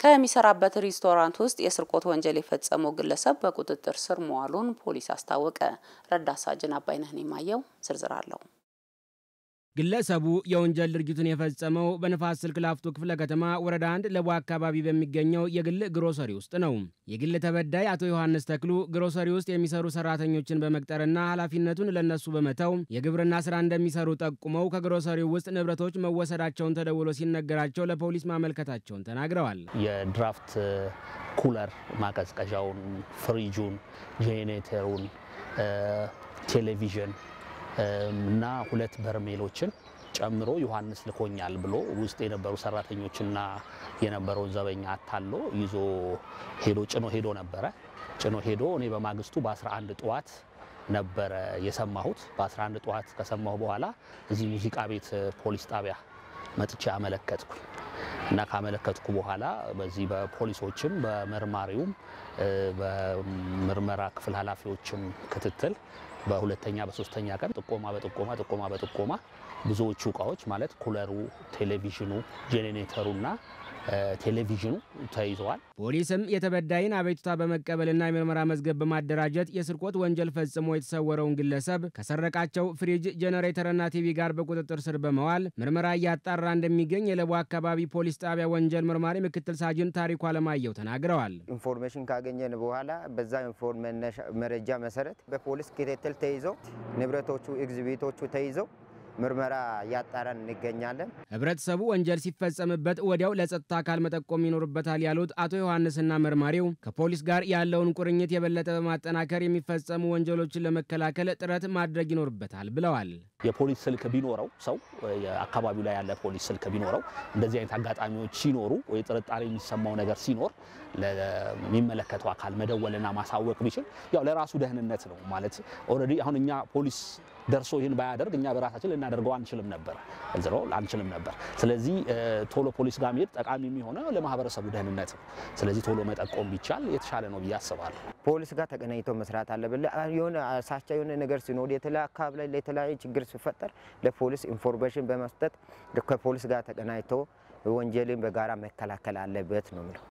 ከሚሰራበት ሬስቶራንት ውስጥ የስርቆት ወንጀል የፈጸመው ግለሰብ በቁጥጥር ስር መዋሉን ፖሊስ አስታወቀ። ረዳት ሳጅን አባይነህን የማየው ዝርዝር አለው። ግለሰቡ የወንጀል ድርጊቱን የፈጸመው በንፋስ ስልክ ላፍቶ ክፍለ ከተማ ወረዳ አንድ ለቡ አካባቢ በሚገኘው የግል ግሮሰሪ ውስጥ ነው። የግል ተበዳይ አቶ ዮሐንስ ተክሉ ግሮሰሪ ውስጥ የሚሰሩ ሰራተኞችን በመቅጠርና ኃላፊነቱን ለነሱ በመተው የግብርና ስራ እንደሚሰሩ ጠቁመው ከግሮሰሪው ውስጥ ንብረቶች መወሰዳቸውን ተደውሎ ሲነገራቸው ለፖሊስ ማመልከታቸውን ተናግረዋል። የድራፍት ኩለር ማቀዝቀዣውን፣ ፍሪጁን፣ ጄኔሬተሩን፣ ቴሌቪዥን እና ሁለት በርሜሎችን ጨምሮ ዮሐንስ ልኮኛል ብሎ ውስጥ የነበሩ ሰራተኞችና የነበረውን ዘበኛ አታሎ ይዞ ሄዶ ጭኖ ሄዶ ነበረ። ጭኖ ሄዶ እኔ በማግስቱ በ11 ጠዋት ነበረ የሰማሁት። በ11 ጠዋት ከሰማሁ በኋላ እዚህ ሙዚቃ ቤት ፖሊስ ጣቢያ መጥቼ አመለከትኩ እና ካመለከትኩ በኋላ በዚህ በፖሊሶችም በመርማሪውም በምርመራ ክፍል ኃላፊዎችም ክትትል በሁለተኛ በሶስተኛ ቀን ጥቆማ በጥቆማ ጥቆማ በጥቆማ ብዙዎቹ እቃዎች ማለት ኩለሩ፣ ቴሌቪዥኑ፣ ጄኔሬተሩና ቴሌቪዥኑ ተይዘዋል። ፖሊስም የተበዳይን አቤቱታ በመቀበልና የምርመራ መዝገብ በማደራጀት የስርቆት ወንጀል ፈጽሞ የተሰወረውን ግለሰብ ከሰረቃቸው ፍሪጅ፣ ጄኔሬተርና ቲቪ ጋር በቁጥጥር ስር በመዋል ምርመራ እያጣራ እንደሚገኝ የለቡ አካባቢ ፖሊስ ጣቢያ ወንጀል መርማሪ ምክትል ሳጅን ታሪኩ አለማየሁ ተናግረዋል። information ካገኘን በኋላ በዛ መረጃ መሰረት በፖሊስ ክትትል ተይዘው ንብረቶቹ exhibit ኦቹ ተይዘው ምርመራ እያጣራን እንገኛለን። ህብረተሰቡ ወንጀል ሲፈጸምበት ወዲያው ለጸጥታ አካል መጠቆም ይኖርበታል ያሉት አቶ ዮሐንስና መርማሪው ከፖሊስ ጋር ያለውን ቁርኝት የበለጠ በማጠናከር የሚፈጸሙ ወንጀሎችን ለመከላከል ጥረት ማድረግ ይኖርበታል ብለዋል። የፖሊስ ስልክ ቢኖረው ሰው አካባቢው ላይ ያለ ፖሊስ ስልክ ቢኖረው እንደዚህ አይነት አጋጣሚዎች ሲኖሩ ወይ ጥርጣሬ የሚሰማው ነገር ሲኖር ለሚመለከተው አካል መደወልና ማሳወቅ ቢችል ያው ለራሱ ደህንነት ነው ማለት already አሁን እኛ ፖሊስ ደርሶ ይህን ባያደርግ እኛ በራሳችን ልናደርገው አንችልም ነበር እንዝሮ አንችልም ነበር። ስለዚህ ቶሎ ፖሊስ ጋር መሄድ ጠቃሚ የሚሆነው ለማህበረሰቡ ደህንነት ነው። ስለዚህ ቶሎ መጠቆም ቢቻል የተሻለ ነው ብዬ አስባለሁ። ፖሊስ ጋር ተቀናኝቶ መስራት አለብን። የሆነ ሳቻ የሆነ ነገር ሲኖር የተለያዩ አካባቢ ላይ ለተለያዩ ችግር ሲፈጠር ለፖሊስ information በመስጠት ከፖሊስ ጋር ተቀናኝቶ ወንጀልን በጋራ መከላከል አለበት ነው የምለው።